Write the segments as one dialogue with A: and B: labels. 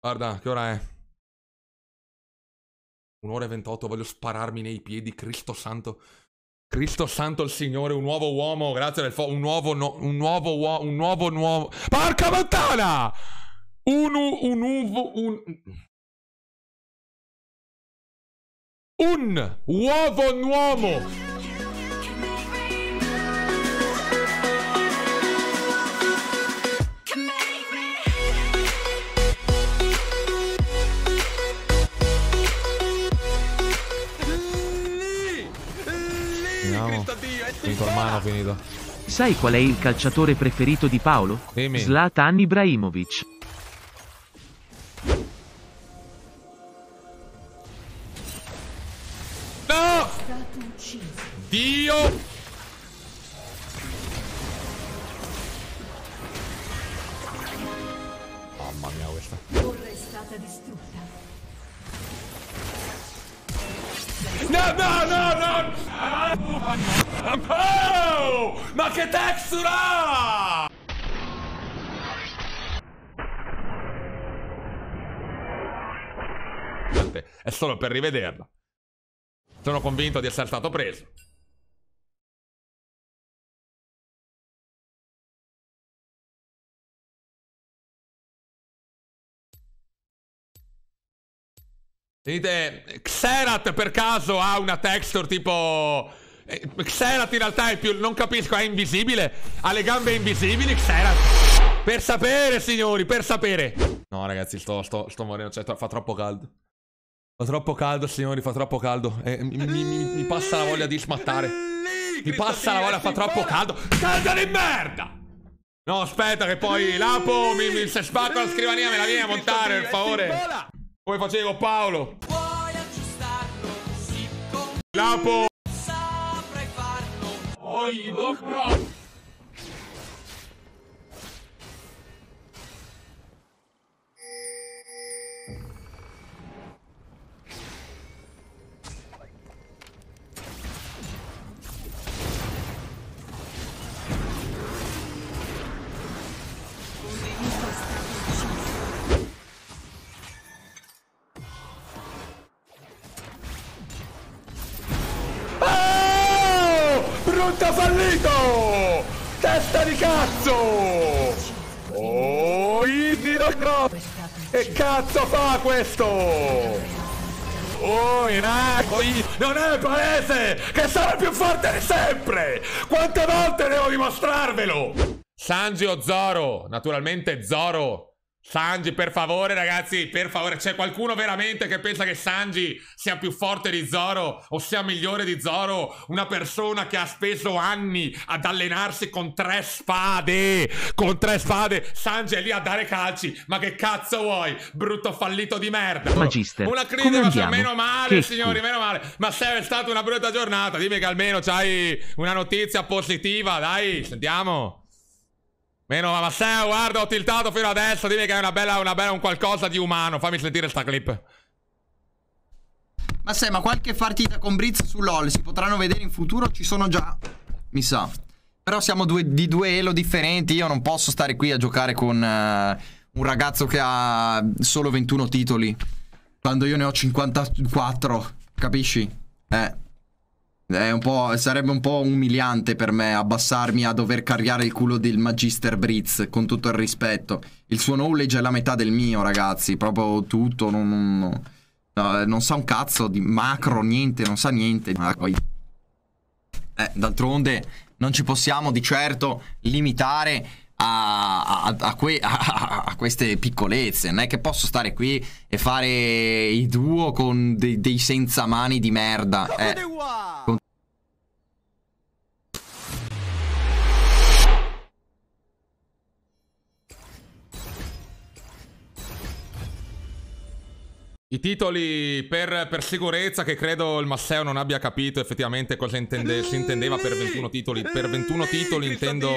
A: Guarda, che ora è? Un'ora e 28, voglio spararmi nei piedi, Cristo santo. Cristo santo il Signore, un nuovo uomo, grazie del fuoco, un nuovo, no, un nuovo uomo, un nuovo nuovo... Porca puttana! Un, un uovo, un... Un uovo nuovo! Il mano, finito.
B: Sai qual è il calciatore preferito di Paolo?
A: Dimmi.
B: Zlatan Ibrahimovic.
A: No! Dio! Mamma mia questa.
C: Torre è stata distrutta.
A: No, no, no, no! Ma che textura! È solo per rivederla. Sono convinto di essere stato preso. Dite, Xerath per caso ha una texture tipo... eh, Xerath in realtà è più... Non capisco, è invisibile? Ha le gambe invisibili Xerath? Per sapere, signori, per sapere. No, ragazzi, sto, sto, sto morendo, cioè, fa troppo caldo. Fa troppo caldo, signori, fa troppo caldo. Eh, mi, mi- mi- mi passa la voglia di smattare. Mi passa la voglia, fa troppo caldo. Caldo di merda! No, aspetta che poi Lapo mi, se spacco la scrivania me la vieni a montare, per favore. Come facevo Paolo? Lapo! look do cazzo fa questo? Oh, Inaco, non è palese che sarà più forte di sempre! Quante volte devo dimostrarvelo? Sanji o Zoro? Naturalmente Zoro. Sanji, per favore, ragazzi, per favore, c'è qualcuno veramente che pensa che Sanji sia più forte di Zoro o sia migliore di Zoro? Una persona che ha speso anni ad allenarsi con tre spade, con tre spade. Sanji è lì a dare calci, ma che cazzo vuoi? Brutto fallito di merda.
B: Magister,
A: Una critica,
B: andiamo?
A: meno male,
B: Che
A: signori, meno male. Ma se è stata una brutta giornata, dimmi che almeno c'hai una notizia positiva, dai, sentiamo. Meno, ma Matteo, guarda, ho tiltato fino adesso. Dimmi che è una bella, una bella, un qualcosa di umano. Fammi sentire sta clip.
D: Ma sai, ma qualche partita con Brizz su LOL si potranno vedere in futuro? Ci sono già, mi sa. Però siamo due- di due elo differenti. Io non posso stare qui a giocare con eh, un ragazzo che ha solo 21 titoli. Quando io ne ho 54. Capisci? Eh. È un po', sarebbe un po' umiliante per me abbassarmi a dover carriare il culo del Magister Brizz, con tutto il rispetto. Il suo knowledge è la metà del mio, ragazzi. Proprio tutto. Non, non- no, non sa un cazzo di macro, niente, non sa niente. Eh, d'altronde non ci possiamo di certo limitare a, a- a que- a- queste piccolezze. Non è che posso stare qui e fare i duo con dei, dei senza mani di merda. Eh, con-
A: I titoli per, per sicurezza, che credo il Masseo non abbia capito effettivamente cosa intende- si intendeva per 21 titoli. Per 21 titoli intendo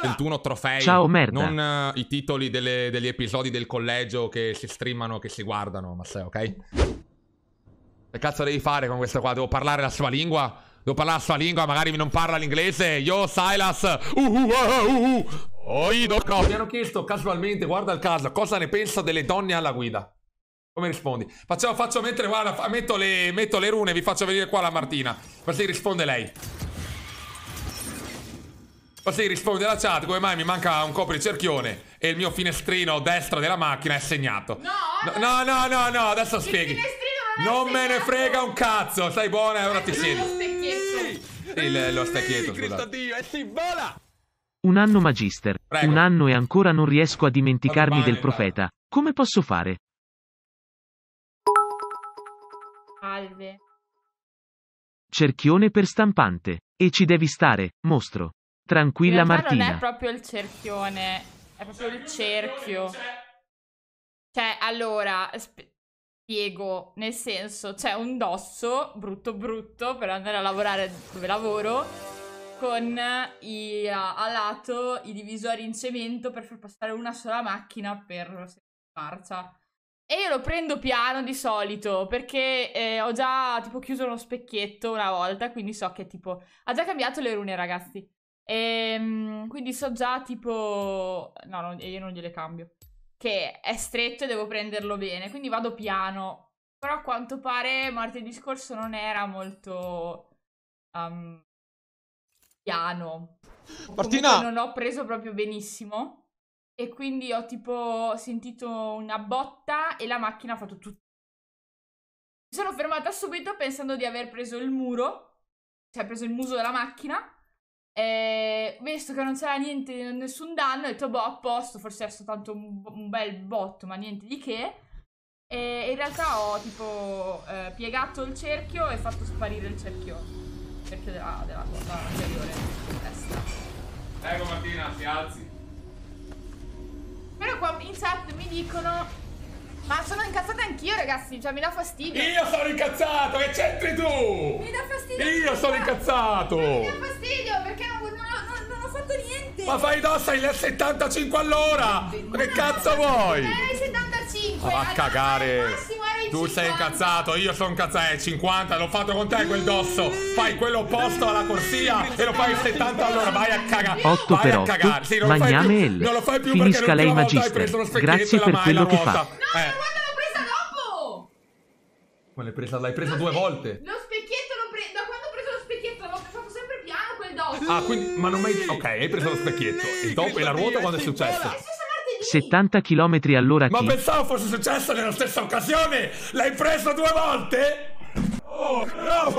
A: 21 trofei.
B: Ciao, merda.
A: Non eh, i titoli delle- degli episodi del collegio che si streamano, che si guardano, Masseo, ok? Che cazzo devi fare con questo qua? Devo parlare la sua lingua? Devo parlare la sua lingua, magari non parla l'inglese. Yo, Silas. Uh, uh, uh, uh, uh. Oi, no. Mi hanno chiesto casualmente, guarda il caso, cosa ne pensa delle donne alla guida. Come rispondi? Facciamo, faccio mentre, guarda, metto le, metto le rune, vi faccio vedere qua la Martina. Così risponde lei. Così risponde la chat, come mai mi manca un copricerchione e il mio finestrino destro della macchina è segnato.
E: No,
A: no, no, no, no, adesso spieghi.
E: finestrino non è
A: Non me ne frega un cazzo, stai buona e ora ti
E: Lo
A: siedi. Il, lo specchietto,
F: Cristo. Dio, e si vola!
B: Un anno magister.
A: Prego.
B: Un anno e ancora non riesco a dimenticarmi del
A: bene,
B: profeta. Come posso fare?
E: Salve.
B: Cerchione per stampante. E ci devi stare, mostro. Tranquilla
E: In realtà non
B: Martina.
E: è proprio il cerchione, è proprio il cerchio. Cioè, allora, sp- spiego, nel senso, c'è un dosso brutto brutto per andare a lavorare dove lavoro con i, a, a lato i divisori in cemento per far passare una sola macchina per marcia. E io lo prendo piano di solito perché eh, ho già tipo chiuso uno specchietto una volta, quindi so che tipo ha già cambiato le rune, ragazzi. Ehm, quindi so già tipo no, no, io non gliele cambio. Che è stretto e devo prenderlo bene, quindi vado piano. Però a quanto pare martedì scorso non era molto um, piano.
F: Martina!
E: non ho preso proprio benissimo. E quindi ho tipo sentito una botta e la macchina ha fatto tutto. Mi sono fermata subito pensando di aver preso il muro, cioè preso il muso della macchina. E visto che non c'era niente, nessun danno, ho detto boh, a posto, forse è soltanto un, un bel botto, ma niente di che. E in realtà ho tipo eh, piegato il cerchio e fatto sparire il cerchio. Il cerchio della, della ruota anteriore testa.
A: Prego Martina, si alzi.
E: Però qua in chat mi dicono. Ma sono incazzata anch'io, ragazzi. Cioè, mi dà fastidio.
A: Io sono incazzato, che c'entri tu?
E: Mi dà fastidio.
A: Io sono incazzato.
E: Mi dà fastidio perché non, non- non- ho fatto niente.
A: Ma fai dossa il 75 all'ora! Ma che cazzo vuoi?
E: Era i 75.
A: Ma va a cagare. Tu sei
E: 50.
A: incazzato, io sono incazzato. Eh, 50, l'ho fatto con te quel dosso. Fai quello opposto alla corsia e lo fai il 70 allora. Vai a cagare.
B: 8
A: Vai
B: per
A: a
B: 8,
A: cagare. Sì, non lo fai
B: Magname
A: più.
B: L.
A: Non lo fai più
B: Finisca
A: perché
B: lei magister.
A: preso lo specchietto
B: Grazie
A: e la
B: per
A: mai
B: quello
A: la
B: che
A: ruota.
B: fa.
E: No, ma
A: Eh.
E: quando l'ho presa dopo.
A: Ma l'hai presa, l'hai presa due volte.
E: Lo specchietto l'ho preso. Da quando ho preso lo specchietto l'ho fatto sempre piano quel dosso.
A: Ah, quindi, ma non mai. Ok, hai preso lo specchietto. E dopo e la ruota quando è successo?
E: È successo martedì.
B: 70 km all'ora
A: Ma
B: T.
A: pensavo fosse successo nella stessa occasione! L'hai preso due volte? Oh, no!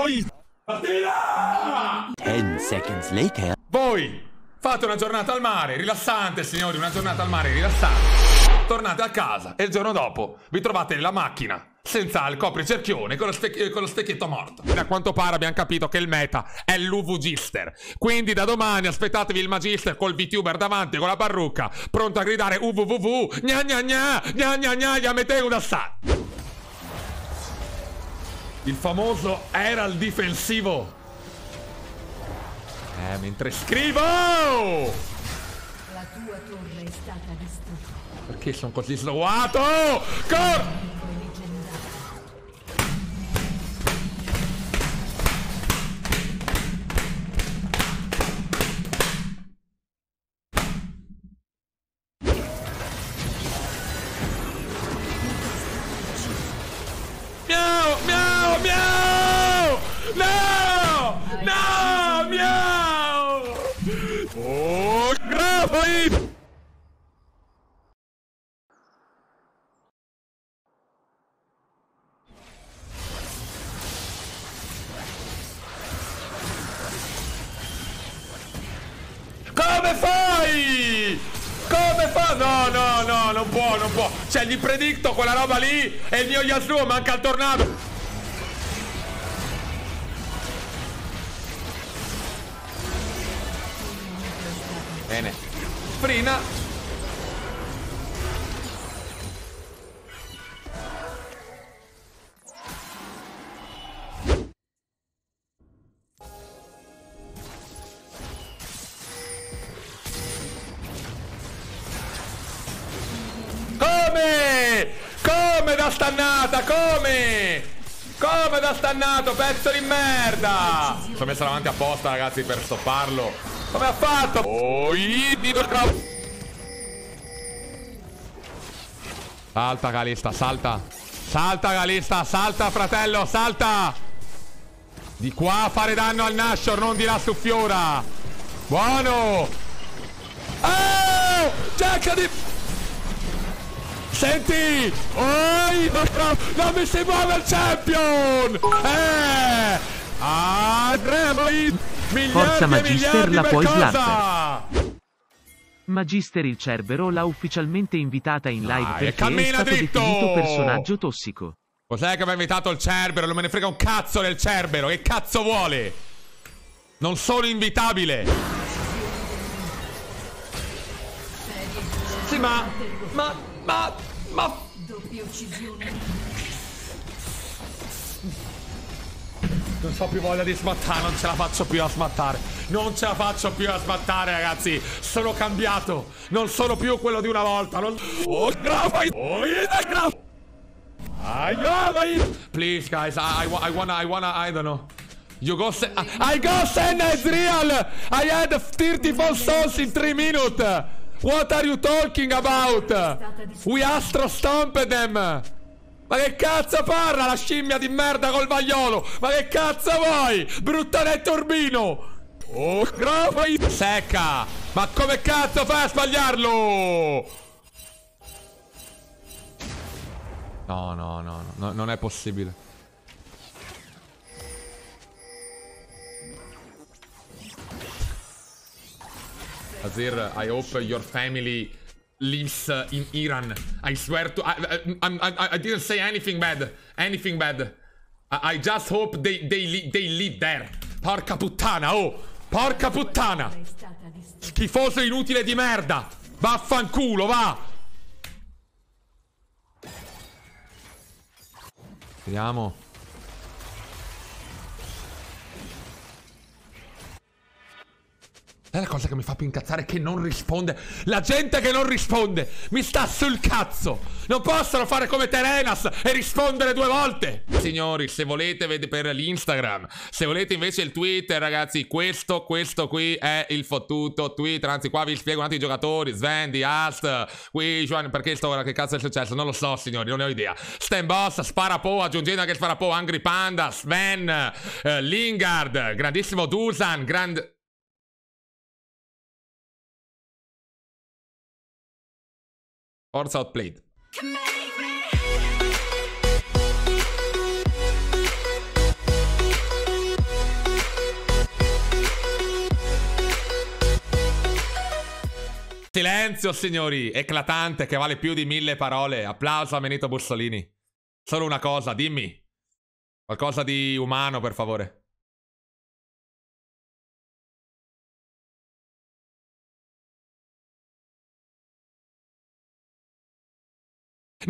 G: 10 seconds later.
A: Voi fate una giornata al mare, rilassante, signori, una giornata al mare rilassante. Tornate a casa e il giorno dopo vi trovate nella macchina. Senza il copricerchione con lo, specchi- con lo specchietto morto. E a quanto pare abbiamo capito che il meta è l'UV Gister. Quindi da domani aspettatevi il Magister col VTuber davanti con la parrucca, pronto a gridare UVVV, gna gna gna, gna gna gna, gna mette una sa. Il famoso era il difensivo. Eh, mentre scrivo!
C: La tua torre è stata distrutta.
A: Perché sono così slowato? Cor- No! No! Miau! Oh, bravo! Ip! Come fai? Come fa? No, no, no, non può, non può. Cioè, gli predicto quella roba lì e il mio Yasuo manca il tornado. Frina. Come? Come da stannata? Come? Come da stannato, pezzo di merda! Ho messo davanti apposta, ragazzi, per stopparlo. Come ha fatto? Oh, Salta, Calista, salta. Salta, Calista, salta, fratello, salta! Di qua a fare danno al Nashor, non di là su Fiora. Buono! Oh! Cerca di... Senti! Oh, non mi si muove il champion! Eh! Ah,
B: Forza Magister, la puoi
A: cosa?
B: Magister il Cerbero l'ha ufficialmente invitata in live
A: Dai,
B: perché è
A: cammina
B: stato
A: dritto!
B: definito personaggio tossico.
A: Cos'è che mi ha invitato il Cerbero? Non me ne frega un cazzo del Cerbero. Che cazzo vuole? Non sono invitabile. Sì, ma... Ma... Ma... Ma... Non ho più voglia di smattare, non ce la faccio più a smattare. Non ce la faccio più a smattare, ragazzi. Sono cambiato. Non sono più quello di una volta. Non... Oh, grava! Oh, grava! Please, guys, I, I, I wanna, I wanna, I don't know. You go se- I, I go send Ezreal! I had 34 souls in 3 minutes! What are you talking about? We astro stomped them! Ma che cazzo parla la scimmia di merda col vagliolo? Ma che cazzo vuoi? Bruttanetto urbino! Oh, grava Secca! Ma come cazzo fai a sbagliarlo? No, no, no, no, non è possibile. Azir, I hope your family lives uh, in Iran. I swear to. I, I, I, I didn't say anything bad. Anything bad. I, I just hope they, they, they live there. Porca puttana, oh! Porca puttana! Schifoso inutile di merda! Vaffanculo, va! Vediamo. È la cosa che mi fa più incazzare che non risponde. La gente che non risponde mi sta sul cazzo. Non possono fare come Terenas e rispondere due volte. Signori, se volete vede per l'Instagram, se volete invece il Twitter, ragazzi, questo, questo qui è il fottuto Twitter. Anzi, qua vi spiego un attimo i giocatori. Sven, Ast, qui, Juan, perché sto ora che cazzo è successo? Non lo so, signori, non ne ho idea. Stan Boss, Sparapo, aggiungendo anche Sparapo, Angry Panda, Sven, eh, Lingard, grandissimo Dusan, grand... Forza outplayed. Silenzio, signori, eclatante che vale più di mille parole. Applauso a Benito Bussolini. Solo una cosa, dimmi. Qualcosa di umano, per favore.